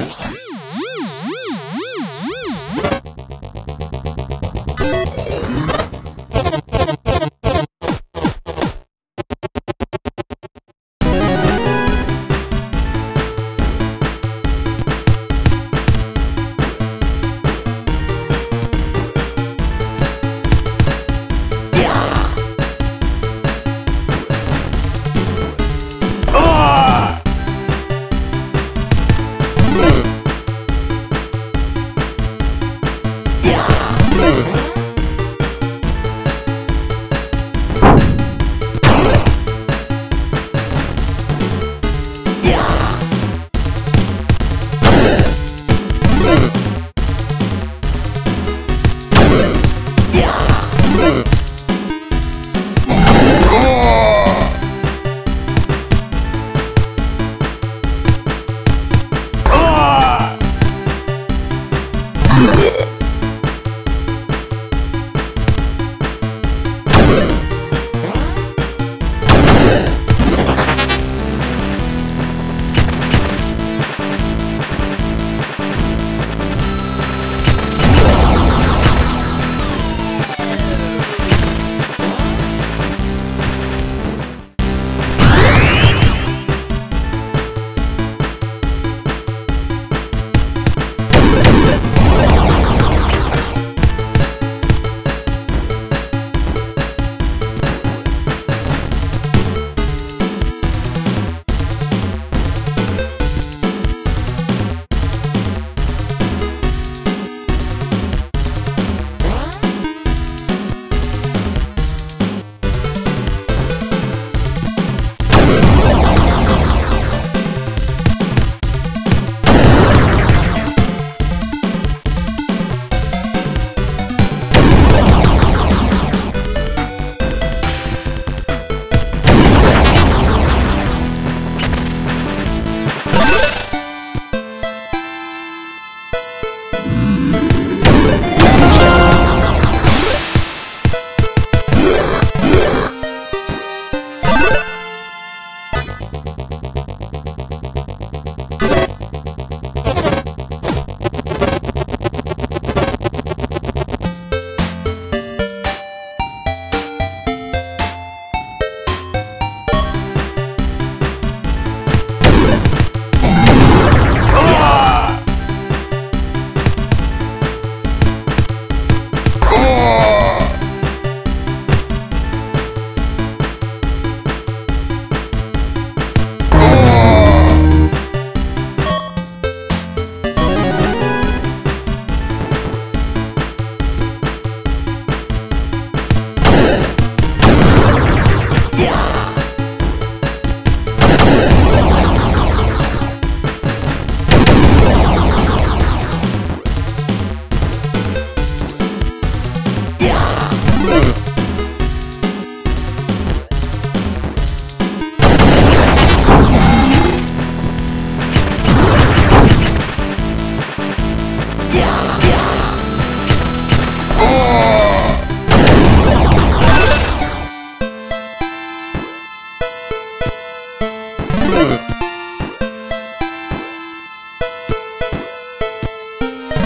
Yeah. Yeah.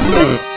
Blood.